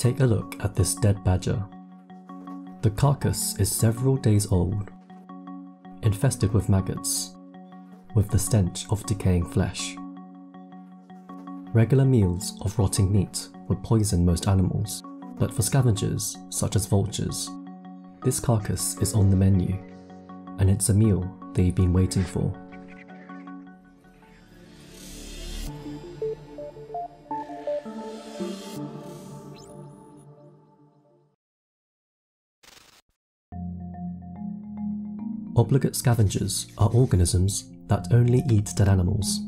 Take a look at this dead badger. The carcass is several days old, infested with maggots, with the stench of decaying flesh. Regular meals of rotting meat would poison most animals, but for scavengers, such as vultures, this carcass is on the menu, and it's a meal they've been waiting for. Obligate scavengers are organisms that only eat dead animals.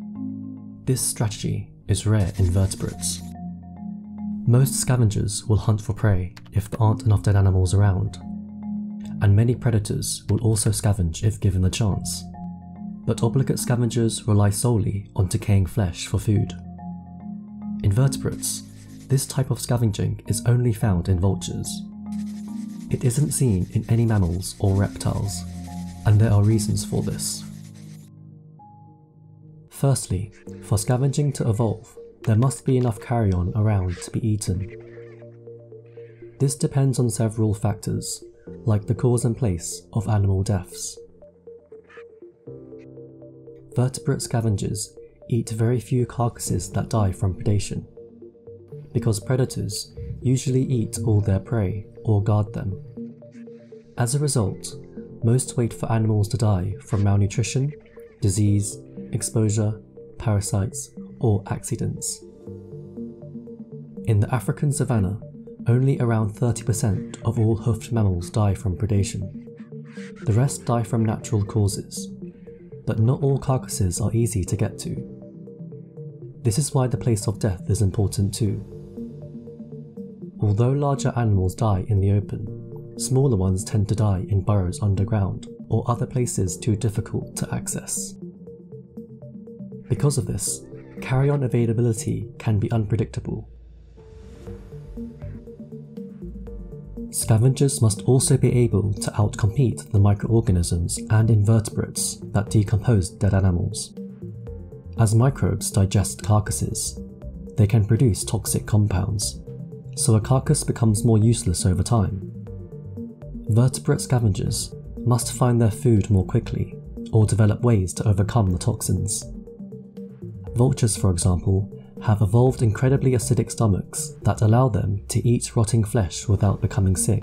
This strategy is rare in vertebrates. Most scavengers will hunt for prey if there aren't enough dead animals around, and many predators will also scavenge if given the chance. But obligate scavengers rely solely on decaying flesh for food. In vertebrates, this type of scavenging is only found in vultures. It isn't seen in any mammals or reptiles, and there are reasons for this. Firstly, for scavenging to evolve, there must be enough carrion around to be eaten. This depends on several factors, like the cause and place of animal deaths. Vertebrate scavengers eat very few carcasses that die from predation, because predators usually eat all their prey or guard them. As a result, most wait for animals to die from malnutrition, disease, exposure, parasites, or accidents. In the African savanna, only around 30% of all hoofed mammals die from predation. The rest die from natural causes, but not all carcasses are easy to get to. This is why the place of death is important too. Although larger animals die in the open, smaller ones tend to die in burrows underground or other places too difficult to access. Because of this, carrion availability can be unpredictable. Scavengers must also be able to outcompete the microorganisms and invertebrates that decompose dead animals. As microbes digest carcasses, they can produce toxic compounds, so a carcass becomes more useless over time. Vertebrate scavengers must find their food more quickly or develop ways to overcome the toxins. Vultures, for example, have evolved incredibly acidic stomachs that allow them to eat rotting flesh without becoming sick.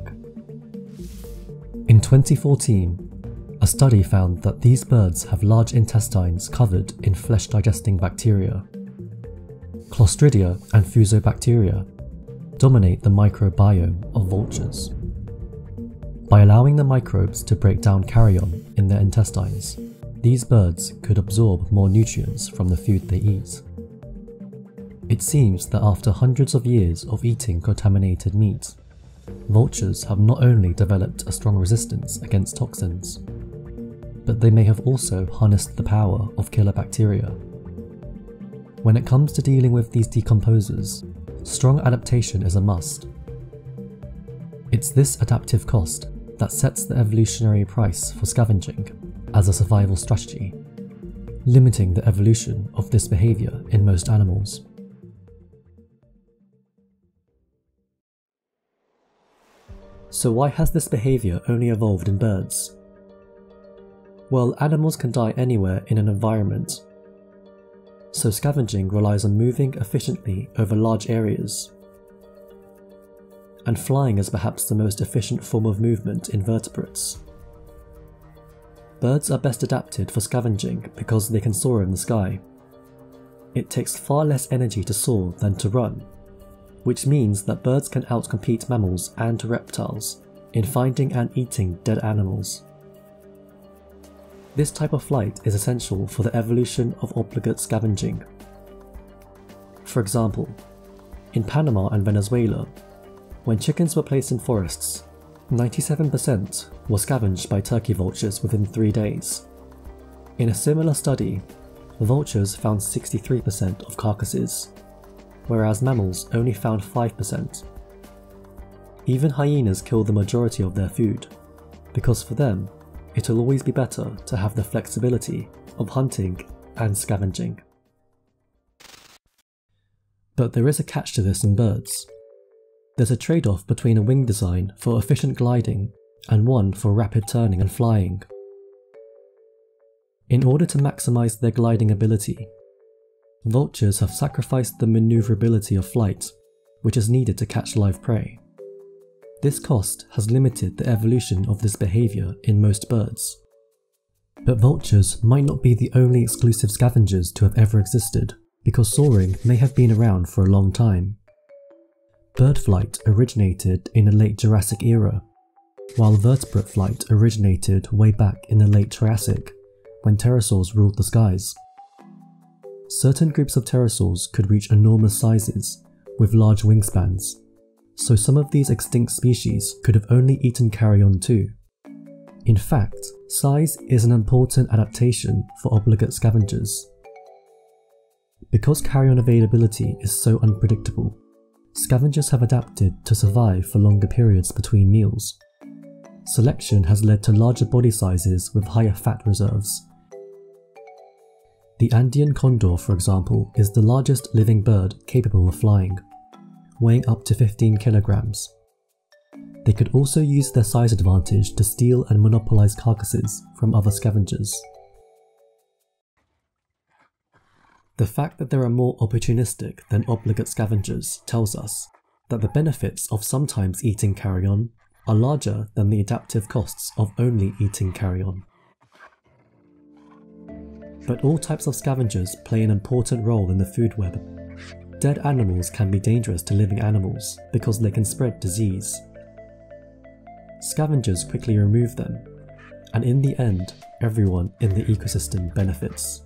In 2014, a study found that these birds have large intestines covered in flesh digesting bacteria. Clostridia and Fusobacteria dominate the microbiome of vultures. By allowing the microbes to break down carrion in their intestines, these birds could absorb more nutrients from the food they eat. It seems that after hundreds of years of eating contaminated meat, vultures have not only developed a strong resistance against toxins, but they may have also harnessed the power of killer bacteria. When it comes to dealing with these decomposers, strong adaptation is a must. It's this adaptive cost that sets the evolutionary price for scavenging as a survival strategy, limiting the evolution of this behaviour in most animals. So why has this behaviour only evolved in birds? Well, animals can die anywhere in an environment, so scavenging relies on moving efficiently over large areas. And flying is perhaps the most efficient form of movement in vertebrates. Birds are best adapted for scavenging because they can soar in the sky. It takes far less energy to soar than to run, which means that birds can outcompete mammals and reptiles in finding and eating dead animals. This type of flight is essential for the evolution of obligate scavenging. For example, in Panama and Venezuela, when chickens were placed in forests, 97% were scavenged by turkey vultures within three days. In a similar study, vultures found 63% of carcasses, whereas mammals only found 5%. Even hyenas kill the majority of their food, because for them, it'll always be better to have the flexibility of hunting and scavenging. But there is a catch to this in birds. There's a trade-off between a wing design for efficient gliding and one for rapid turning and flying. In order to maximize their gliding ability, vultures have sacrificed the maneuverability of flight, which is needed to catch live prey. This cost has limited the evolution of this behaviour in most birds. But vultures might not be the only exclusive scavengers to have ever existed, because soaring may have been around for a long time. Bird flight originated in the late Jurassic era, while vertebrate flight originated way back in the late Triassic, when pterosaurs ruled the skies. Certain groups of pterosaurs could reach enormous sizes, with large wingspans, so some of these extinct species could have only eaten carrion too. In fact, size is an important adaptation for obligate scavengers. Because carrion availability is so unpredictable, scavengers have adapted to survive for longer periods between meals. Selection has led to larger body sizes with higher fat reserves. The Andean condor, for example, is the largest living bird capable of flying, weighing up to 15 kilograms. They could also use their size advantage to steal and monopolize carcasses from other scavengers. The fact that there are more opportunistic than obligate scavengers tells us that the benefits of sometimes eating carrion are larger than the adaptive costs of only eating carrion. But all types of scavengers play an important role in the food web. Dead animals can be dangerous to living animals because they can spread disease. Scavengers quickly remove them, and in the end, everyone in the ecosystem benefits.